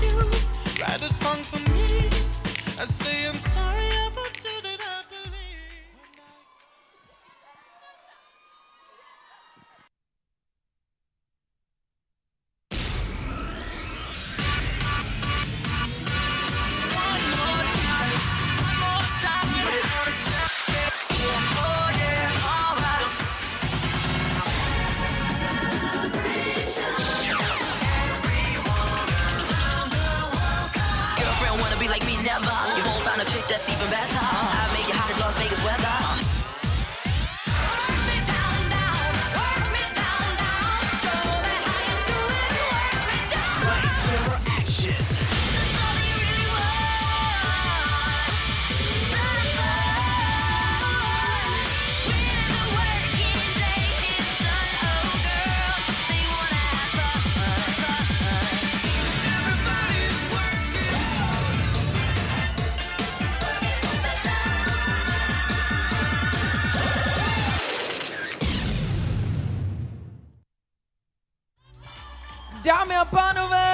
you write a song for me. I say I'm sorry. That's even better. I make it hot as Las Vegas weather. Work me down, down, work me down, down. Show me how you do it. Work me down. Action. Dá meu pano, velho!